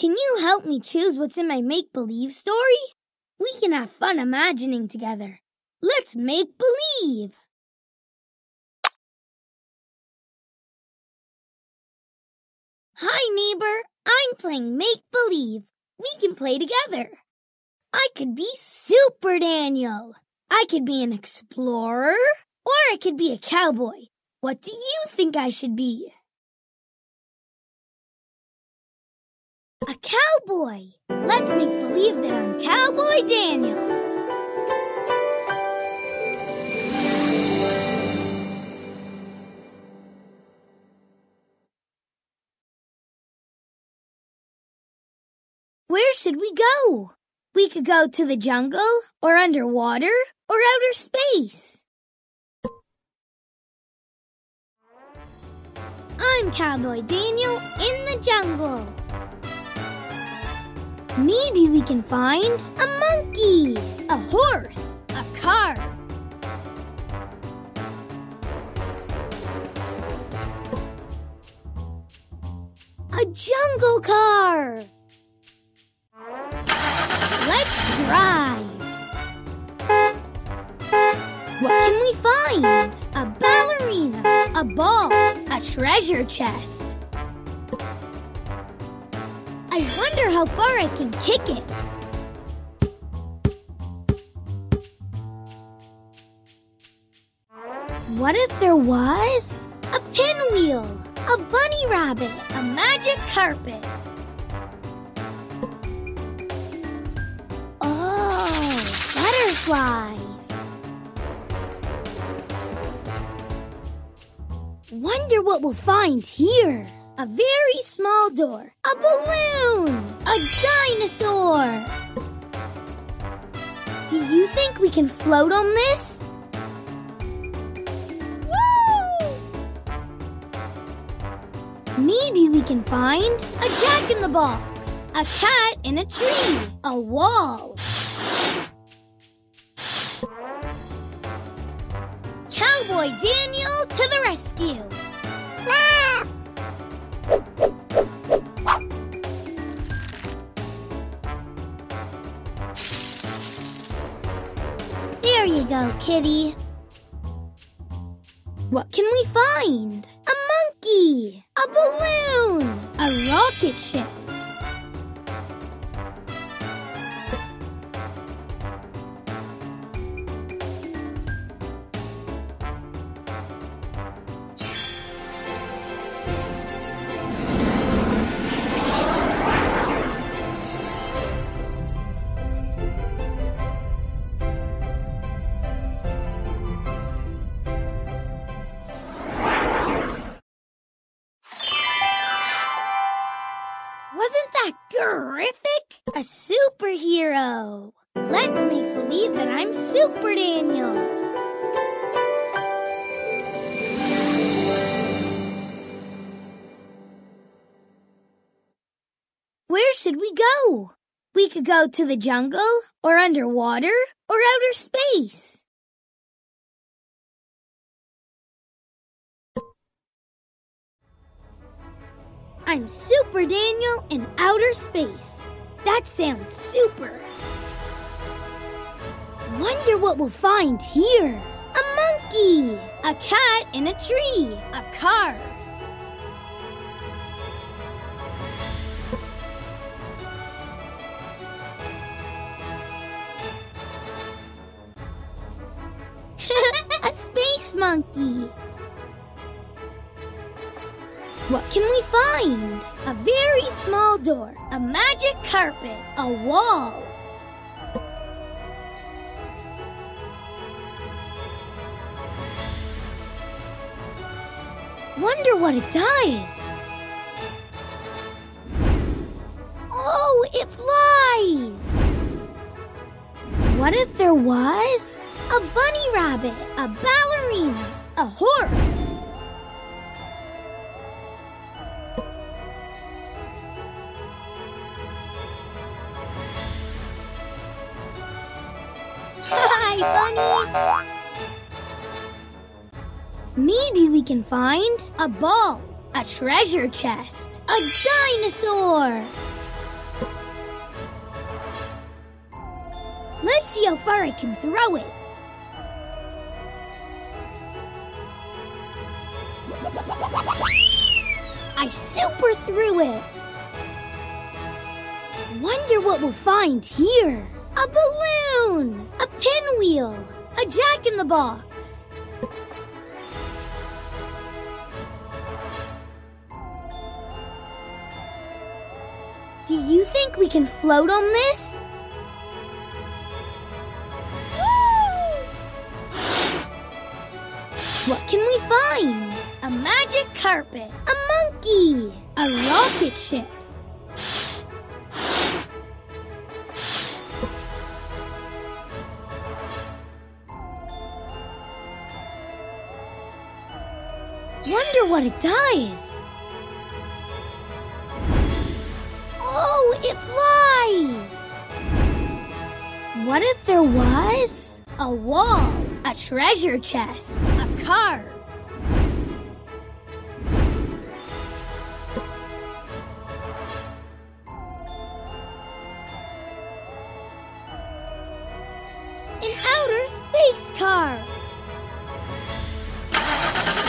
Can you help me choose what's in my make believe story? We can have fun imagining together. Let's make believe. Hi, neighbor. I'm playing make believe. We can play together. I could be Super Daniel. I could be an explorer, or I could be a cowboy. What do you think I should be? A cowboy. Let's make believe that I'm Cowboy Daniel. Where should we go? We could go to the jungle, or underwater, or outer space. I'm Cowboy Daniel in the jungle. Maybe we can find a monkey, a horse, a car. A jungle car. Let's drive. What can we find? A ballerina, a ball, a treasure chest. I wonder how far I can kick it. What if there was a pinwheel, a bunny rabbit, a magic carpet? Oh, butterflies. Wonder what we'll find here. A very small door. A balloon. A dinosaur. Do you think we can float on this? Woo! Maybe we can find a jack in the box, a cat in a tree, a wall. Cowboy Daniel to the rescue. Go, kitty. What can we find? A monkey, a balloon, Let's make believe that I'm Super Daniel. Where should we go? We could go to the jungle, or underwater, or outer space. I'm Super Daniel in outer space. That sounds super. Wonder what we'll find here. A monkey, a cat in a tree, a car. a space monkey. What can we find? A very small door, a magic carpet, a wall. Wonder what it does. Oh, it flies! What if there was a bunny rabbit, a ballerina, a horse? can find a ball, a treasure chest, a dinosaur. Let's see how far I can throw it. I super threw it. Wonder what we'll find here. A balloon, a pinwheel, a jack in the box. Do you think we can float on this? What can we find? A magic carpet, a monkey, a rocket ship. Wonder what it does. It flies! What if there was a wall, a treasure chest, a car? An outer space car.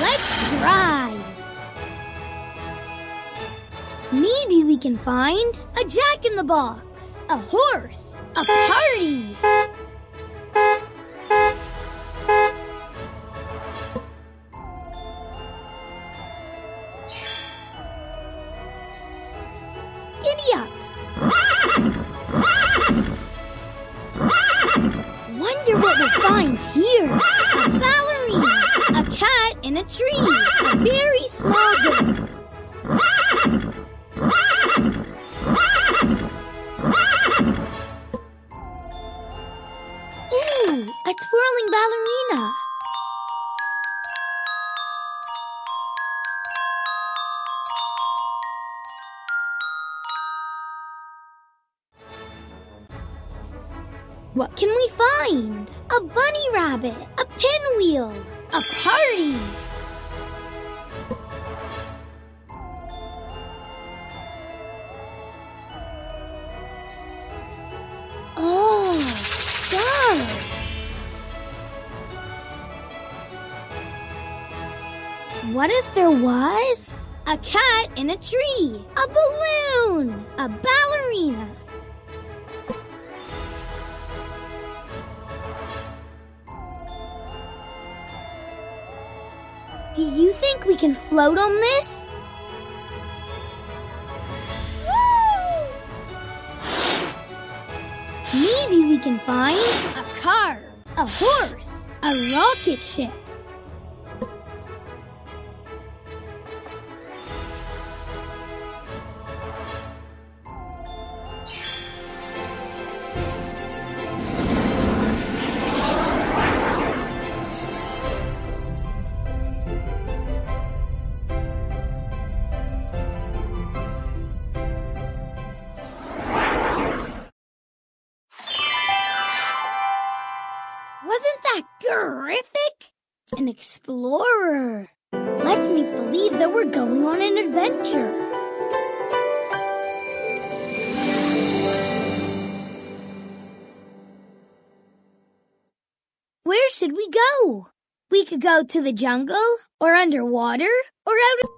Let's drive. Maybe we can find a jack in the box, a horse, a party. Giddy up. Wonder what we'll find here. A ballerina, a cat in a tree, a very small door. Find? A bunny rabbit, a pinwheel, a party. Oh, stars. What if there was a cat in a tree, a balloon, a ballerina? Do you think we can float on this? Maybe we can find a car, a horse, a rocket ship. Explorer. Let's make believe that we're going on an adventure. Where should we go? We could go to the jungle, or underwater, or out.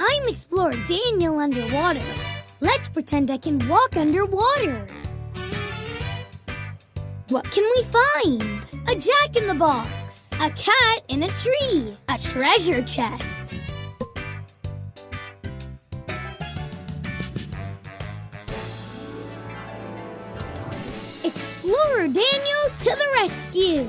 I'm Explorer Daniel underwater. Let's pretend I can walk underwater. What can we find? A jack in the box, a cat in a tree, a treasure chest. Explorer Daniel to the rescue!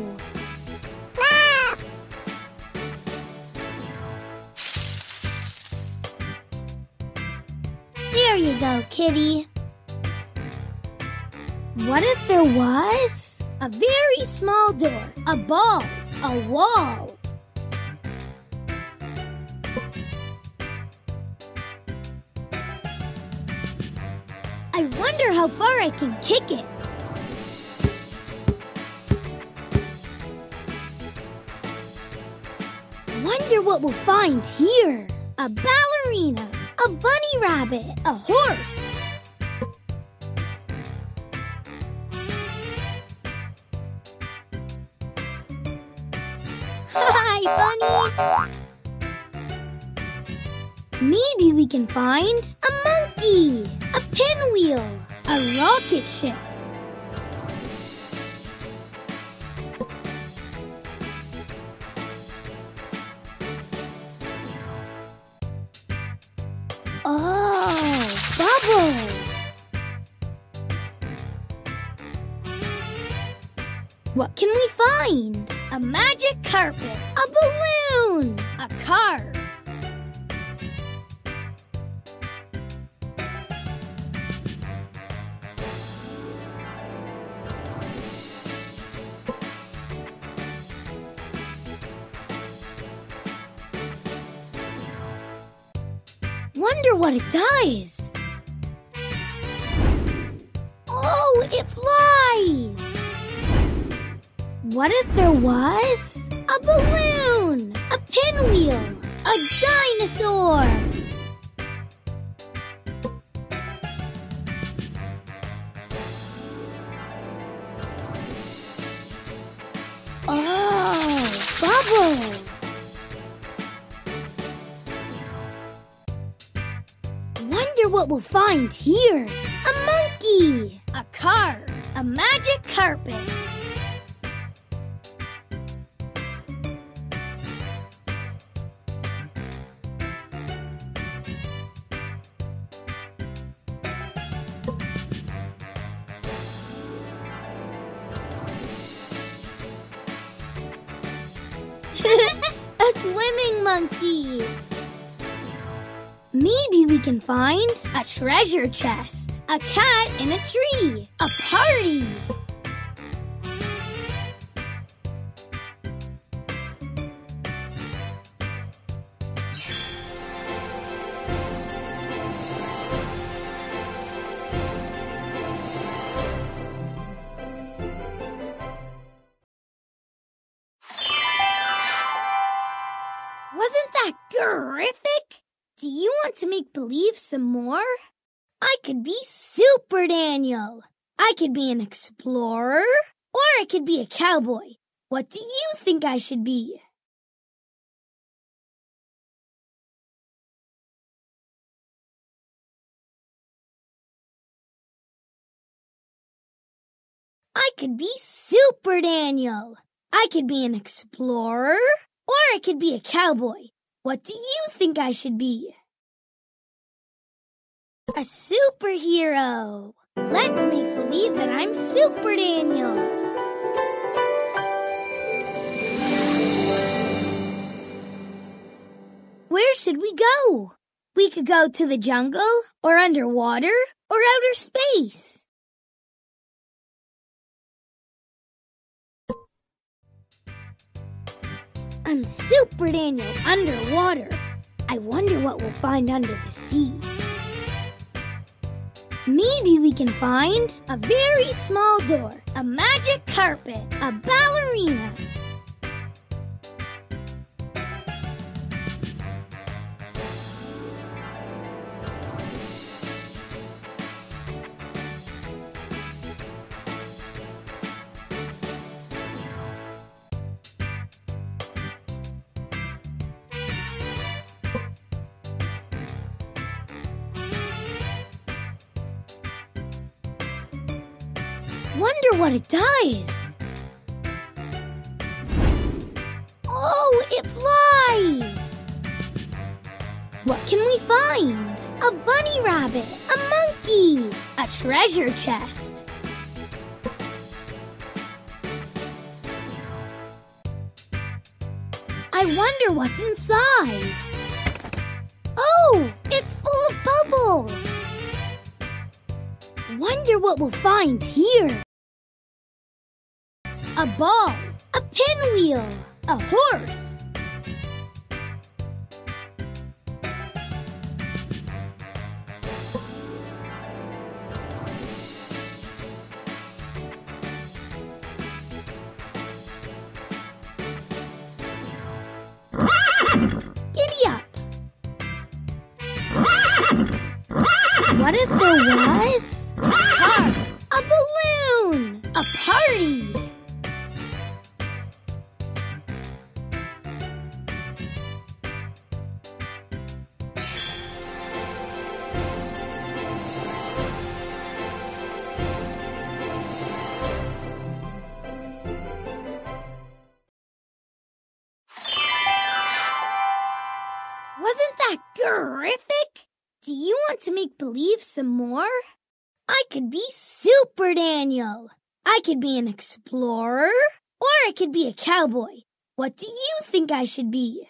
There you go, kitty. What if there was a very small door, a ball, a wall? I wonder how far I can kick it. Wonder what we'll find here. A ballerina, a bunny rabbit, a horse. Maybe we can find a monkey, a pinwheel, a rocket ship. Oh, bubbles! What can we find? A magic carpet, a balloon, a car. Wonder what it does. What if there was a balloon, a pinwheel, a dinosaur? Oh, bubbles! Wonder what we'll find here. A monkey, a car, a magic carpet. a swimming monkey. Maybe we can find a treasure chest, a cat in a tree, a party. Terrific? Do you want to make believe some more? I could be Super Daniel. I could be an explorer, or I could be a cowboy. What do you think I should be? I could be Super Daniel. I could be an explorer, or I could be a cowboy. What do you think I should be? A superhero. Let's make believe that I'm Super Daniel. Where should we go? We could go to the jungle, or underwater, or outer space. I'm Super Daniel underwater. I wonder what we'll find under the sea. Maybe we can find a very small door, a magic carpet, a ballerina. I wonder what it does. Oh, it flies! What can we find? A bunny rabbit, a monkey, a treasure chest. I wonder what's inside. Oh, it's full of bubbles. Wonder what we'll find here. A ball, a pinwheel, a horse. Up. What if there was that? Do you want to make believe some more? I could be Super Daniel. I could be an explorer, or I could be a cowboy. What do you think I should be?